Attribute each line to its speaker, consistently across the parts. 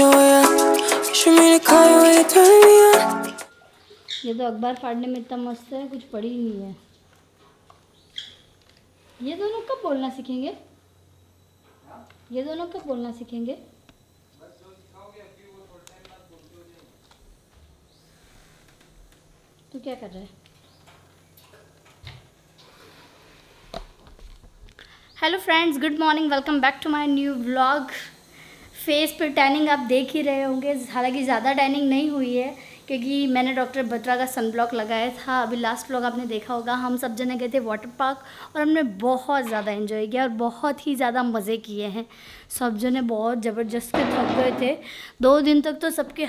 Speaker 1: ये तो अखबार फाड़ने में इतना मस्त है, कुछ पढ़ी ही नहीं है। ये दोनों कब बोलना सीखेंगे? ये दोनों कब बोलना सीखेंगे? तू क्या कर रहा है? Hello friends good morning welcome back to my new vlog face पर टैनिंग आप देख ही रहे होंगे। हालाँकि ज़्यादा टैनिंग नहीं हुई है, क्योंकि मैंने डॉक्टर बत्रा का सन ब्लॉक लगाया था। अभी लास्ट ब्लॉग आपने देखा होगा, हम सब जने गए थे वाटर पार्क और हमने बहुत ज़्यादा इन्जॉय किया और बहुत ही ज़्यादा मज़े किए हैं। सब जने बहुत ज़बरदस्त थक गए थे। दो दिन तक तो सबके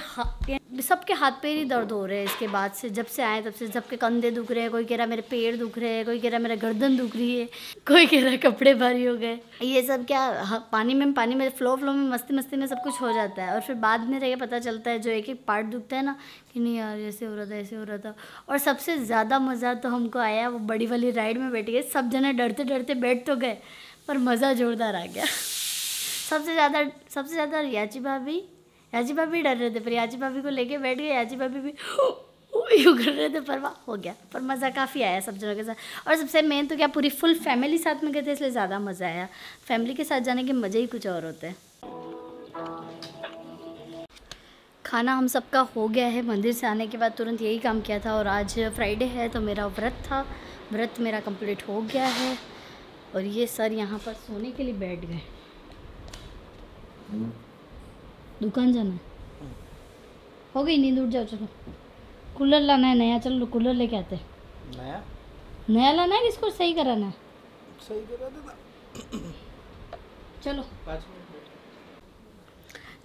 Speaker 1: सबके हाथ पैर ही दर्द हो रहे हैं इसके बाद से। जब से आए तब से सबके कंधे दुख रहे हैं, कोई कह रहा मेरे पैर दुख रहे हैं, कोई कह रहा मेरा गर्दन दुख रही है, कोई कह रहा कपड़े भारी हो गए। ये सब क्या पानी में पानी में फ्लो फ्लो में मस्ती मस्ती में सब कुछ हो जाता है। और फिर बाद में रह पता चलता है, जो एक एक पार्ट दुखता है ना, कि नहीं यार, ऐसे हो रहा था, ऐसे हो रहा था। और सबसे ज़्यादा मज़ा तो हमको आया, वो बड़ी वाली राइड में बैठ गए। सब जने डरते डरते बैठ तो गए, पर मज़ा जोरदार आ गया। सबसे ज़्यादा सबसे ज़्यादा रियाची भाभी याची भाभी डर रहे थे, पर याजी भाभी को लेके बैठ गए याजी भाभी भी यूँ कर रहे थे, पर हो गया, पर मज़ा काफ़ी आया सब जनों के साथ। और सबसे मेन तो क्या, पूरी फुल फैमिली साथ में गए थे, इसलिए ज़्यादा मज़ा आया। फैमिली के साथ जाने के मज़े ही कुछ और होते हैं। खाना हम सबका हो गया है, मंदिर से आने के बाद तुरंत यही काम किया था, और आज फ्राइडे है तो मेरा व्रत था। व्रत मेरा कंप्लीट हो गया है, और ये सर यहाँ पर सोने के लिए बैठ गए। दुकान जाना है। हो गई नींद उठ जाओ चलो। कूलर लाना है नया चलो कूलर लेके आते हैं।
Speaker 2: नया?
Speaker 1: नया लाना है कि इसको सही कराना है?
Speaker 2: सही करा देता
Speaker 1: चलो।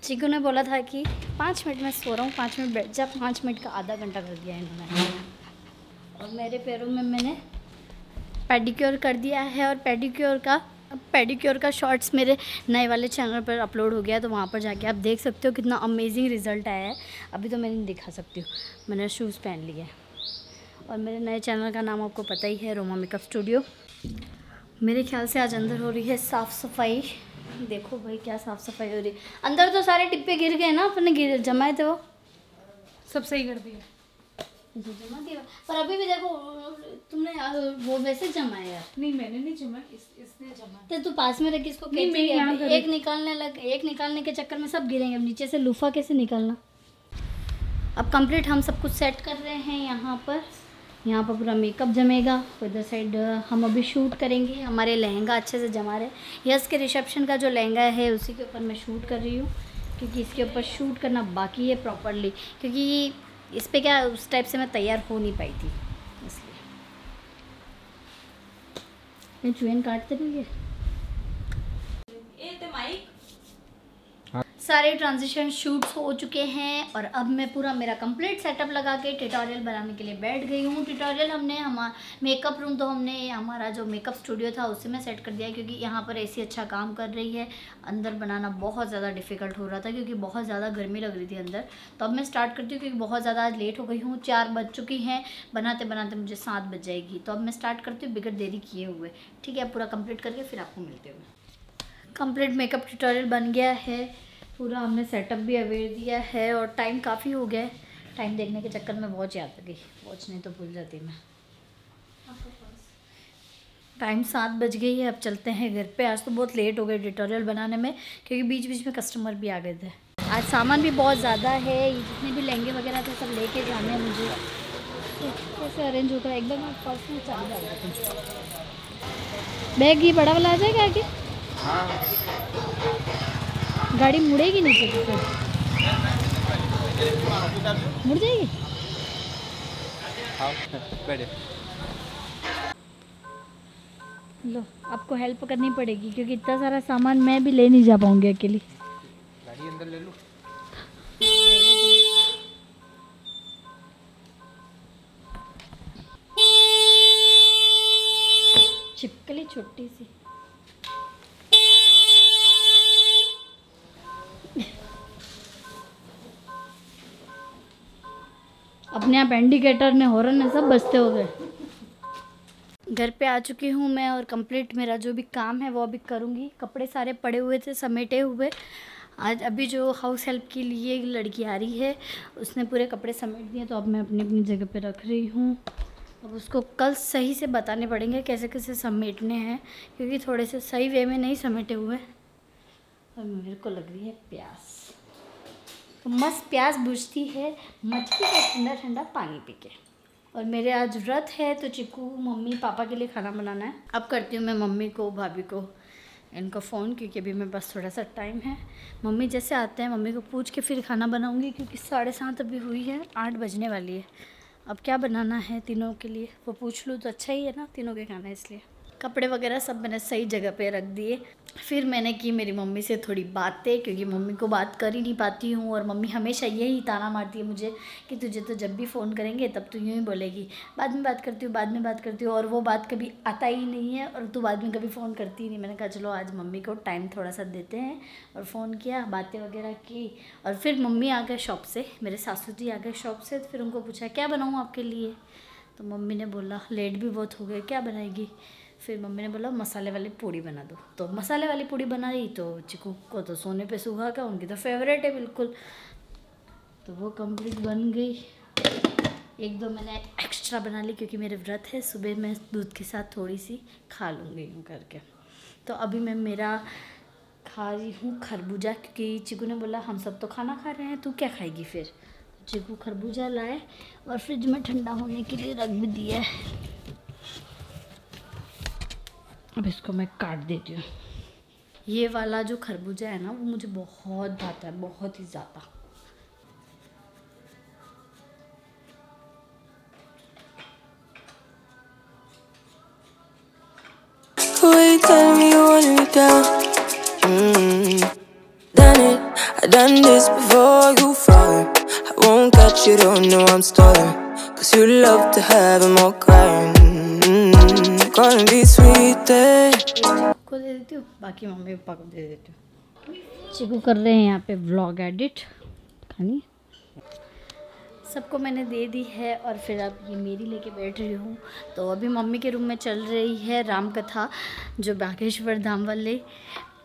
Speaker 1: चिकू ने बोला था कि पाँच मिनट में सो रहा हूँ पाँच मिनट बैठ जा। पाँच मिनट का आधा घंटा कर दिया इन्होंने। और मेरे पैरों में मैंने पेडिक्योर कर दिया है और पेडिक्योर का पेडिक्योर का शॉर्ट्स मेरे नए वाले चैनल पर अपलोड हो गया तो वहाँ पर जाके आप देख सकते हो कितना अमेजिंग रिज़ल्ट आया है। अभी तो मैं नहीं दिखा सकती हूँ, मैंने शूज़ पहन लिए और मेरे नए चैनल का नाम आपको पता ही है रोमा मेकअप स्टूडियो मेरे ख्याल से आज अंदर हो रही है साफ़ सफ़ाई। देखो भाई क्या साफ़ सफ़ाई हो रही है। अंदर तो सारे टिप्पे गिर गए ना, अपने गिर जमाए थे वो।
Speaker 3: सब सही कर दिया
Speaker 1: जमा दिया पर अभी भी देखो तुमने वो वैसे जमाया यार
Speaker 3: नहीं मैंने नहीं जमा इस, इसने जमा।
Speaker 1: तो तू पास में रख इसको
Speaker 3: नहीं, मैं
Speaker 1: है,
Speaker 3: यहाँ
Speaker 1: एक निकालने लग एक निकालने के चक्कर में सब गिरेंगे अब नीचे से लूफा कैसे निकालना? अब कंप्लीट हम सब कुछ सेट कर रहे हैं यहाँ पर। यहाँ पर पूरा मेकअप जमेगा इधर साइड हम अभी शूट करेंगे। हमारे लहंगा अच्छे से जमा रहे। यस के रिसेप्शन का जो लहंगा है उसी के ऊपर मैं शूट कर रही हूँ क्योंकि इसके ऊपर शूट करना बाकी है प्रॉपरली क्योंकि इस पर क्या उस टाइप से मैं तैयार हो नहीं पाई थी, इसलिए। मैं काटते नहीं ये सारे ट्रांजिशन शूट्स हो चुके हैं और अब मैं पूरा मेरा कंप्लीट सेटअप लगा के ट्यूटोरियल बनाने के लिए बैठ गई हूँ। ट्यूटोरियल हमने हमारा मेकअप रूम तो हमने, हमारा जो मेकअप स्टूडियो था उसी में सेट कर दिया क्योंकि यहाँ पर ऐसी अच्छा काम कर रही है। अंदर बनाना बहुत ज़्यादा डिफ़िकल्ट हो रहा था क्योंकि बहुत ज़्यादा गर्मी लग रही थी अंदर। तो अब मैं स्टार्ट करती हूँ क्योंकि बहुत ज़्यादा आज लेट हो गई हूँ। चार बज चुकी हैं। बनाते बनाते मुझे सात बज जाएगी। तो अब मैं स्टार्ट करती हूँ, बिगड़ देरी किए हुए। ठीक है, पूरा कंप्लीट करके फिर आपको मिलते हुए कंप्लीट मेकअप ट्यूटोरियल बन गया है। पूरा हमने सेटअप भी अवेयर दिया है और टाइम काफ़ी हो गया है। टाइम देखने के चक्कर में वॉच याद आ गई। वॉच नहीं तो भूल जाती मैं। टाइम सात बज गई है, अब चलते हैं घर पे। आज तो बहुत लेट हो गए ट्यूटोरियल बनाने में, क्योंकि बीच बीच में कस्टमर भी आ गए थे। आज सामान भी बहुत ज़्यादा है। ये जितने भी लहंगे वगैरह थे, सब लेके जाने हैं मुझे। तो कैसे अरेंज होगा? एकदम हूँ। बैग ये बड़ा वाला आ जाएगा आगे? गाड़ी मुड़ेगी नीचे की फिर। मुड़ जाएगी?
Speaker 2: बैठे
Speaker 1: लो आपको हेल्प करनी पड़ेगी क्योंकि इतना सारा सामान मैं भी ले नहीं जा पाऊँगी अकेली।
Speaker 2: गाड़ी अंदर ले लो।
Speaker 1: चिपकली छोटी सी। अपने आप इंडिकेटर ने, हॉर्न ने सब बजते हो गए। घर पे आ चुकी हूँ मैं और कंप्लीट मेरा जो भी काम है वो अभी करूँगी। कपड़े सारे पड़े हुए थे, समेटे हुए। आज अभी जो हाउस हेल्प के लिए एक लड़की आ रही है, उसने पूरे कपड़े समेट दिए तो अब मैं अपनी अपनी जगह पे रख रही हूँ। अब उसको कल सही से बताने पड़ेंगे कैसे कैसे समेटने हैं, क्योंकि थोड़े से सही वे में नहीं समेटे हुए। और मेरे को लग रही है प्यास। तो मस्त प्यास बुझती है मछली का ठंडा ठंडा पानी पी के। और मेरे आज व्रत है तो चिक्कू मम्मी, पापा के लिए खाना बनाना है। अब करती हूँ मैं मम्मी को, भाभी को, इनको फ़ोन, क्योंकि अभी मेरे पास थोड़ा सा टाइम है। मम्मी जैसे आते हैं, मम्मी को पूछ के फिर खाना बनाऊँगी, क्योंकि साढ़े सात अभी हुई है, आठ बजने वाली है। अब क्या बनाना है तीनों के लिए? वो पूछ लूँ तो अच्छा ही है ना, तीनों के खाना इसलिए। कपड़े वगैरह सब मैंने सही जगह पे रख दिए। फिर मैंने की मेरी मम्मी से थोड़ी बातें, क्योंकि मम्मी को बात कर ही नहीं पाती हूँ और मम्मी हमेशा यही ताना मारती है मुझे कि तुझे तो जब भी फ़ोन करेंगे तब तू यूँ ही बोलेगी, बाद में बात करती हूँ, बाद में बात करती हूँ। और वो बात कभी आता ही नहीं है और तू बाद में कभी फ़ोन करती ही नहीं। मैंने कहा, चलो आज मम्मी को टाइम थोड़ा सा देते हैं। और फ़ोन किया, बातें वगैरह की और फिर मम्मी आ गए शॉप से, मेरे सासू जी आ गए शॉप से, फिर उनको पूछा, क्या बनाऊँ आपके लिए? तो मम्मी ने बोला, लेट भी बहुत हो गए, क्या बनाएगी? फिर मम्मी ने बोला, मसाले वाली पूड़ी बना दो। तो मसाले वाली पूड़ी बनाई तो चिकू को तो सोने पे सुखा का उनकी तो फेवरेट है बिल्कुल। तो वो कंप्लीट बन गई। एक दो मैंने एक्स्ट्रा बना ली क्योंकि मेरे व्रत है, सुबह मैं दूध के साथ थोड़ी सी खा लूँगी यूँ करके। तो अभी मैं मेरा खा रही हूँ खरबूजा, क्योंकि चिकू ने बोला, हम सब तो खाना खा रहे हैं, तू क्या खाएगी फिर? चिकू खरबूजा लाए और फ्रिज में ठंडा होने के लिए रख भी दिया। है अब इसको मैं काट देती हूँ ये वाला जो खरबूजा है ना वो मुझे बहुत भाता है बहुत ही ज़्यादा.
Speaker 4: Mm. Done done this before you fall. I won't catch you, don't know I'm stalling. Cause you love to have them all crying.
Speaker 1: को दे देती हूँ, बाकी मम्मी पापा को दे देती हूँ। चिकू कर रहे हैं यहाँ पे व्लॉग एडिट खानी। सबको मैंने दे दी है और फिर अब ये मेरी लेके बैठ रही हूँ। तो अभी मम्मी के रूम में चल रही है राम कथा जो बागेश्वर धाम वाले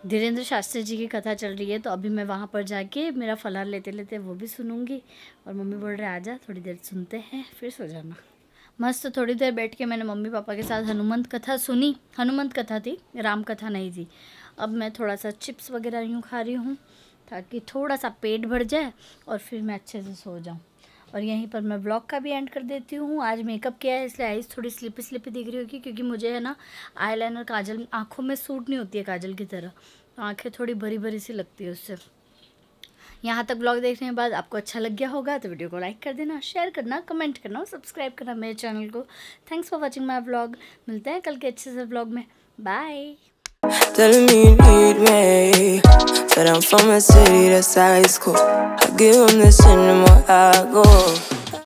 Speaker 1: धीरेन्द्र शास्त्री जी की कथा चल रही है। तो अभी मैं वहाँ पर जाके मेरा फलार लेते लेते वो भी सुनूँगी। और मम्मी बोल रहे आजा थोड़ी देर सुनते हैं, फिर सो जाना। मस्त थोड़ी देर बैठ के मैंने मम्मी पापा के साथ हनुमंत कथा सुनी। हनुमंत कथा थी, राम कथा नहीं थी अब मैं थोड़ा सा चिप्स वगैरह यूँ खा रही हूँ, ताकि थोड़ा सा पेट भर जाए और फिर मैं अच्छे से सो जाऊँ। और यहीं पर मैं ब्लॉग का भी एंड कर देती हूँ। आज मेकअप किया है, इसलिए आईज थोड़ी स्लिपी स्लिपी दिख रही होगी, क्योंकि मुझे है ना आई लाइनर काजल, आँखों में सूट नहीं होती है काजल की तरह। तो आँखें थोड़ी भरी भरी सी लगती है उससे। यहाँ तक ब्लॉग देखने के बाद आपको अच्छा लग गया होगा तो वीडियो को लाइक कर देना शेयर करना कमेंट करना और सब्सक्राइब करना मेरे चैनल को। Thanks for watching my blog मिलते हैं कल के अच्छे से ब्लॉग में। Bye
Speaker 4: Telling me you need me, But I'm from a city that's high school. I give them this in more I go.